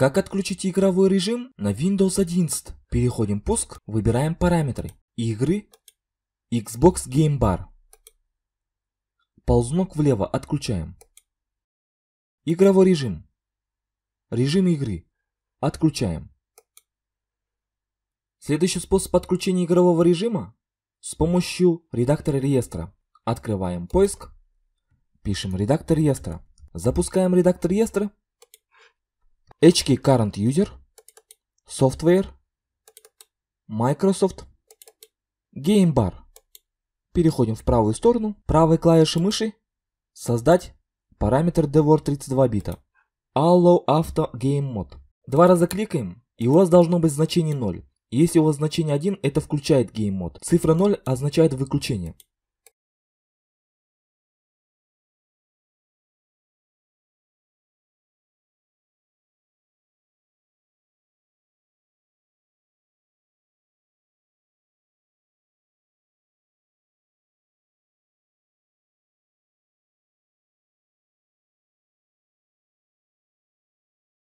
Как отключить игровой режим на Windows 11? Переходим в пуск, выбираем параметры игры, Xbox Game Bar. Ползунок влево отключаем. Игровой режим. Режим игры. Отключаем. Следующий способ отключения игрового режима с помощью редактора реестра. Открываем поиск, пишем редактор реестра, запускаем редактор реестра, HK Current User, Software, Microsoft, Game Bar. Переходим в правую сторону, правой клавишей мыши создать параметр DWORD 32 бита. Allow Auto Game Mode. Два раза кликаем, и у вас должно быть значение 0. Если у вас значение 1, это включает Game Mode. Цифра 0 означает выключение.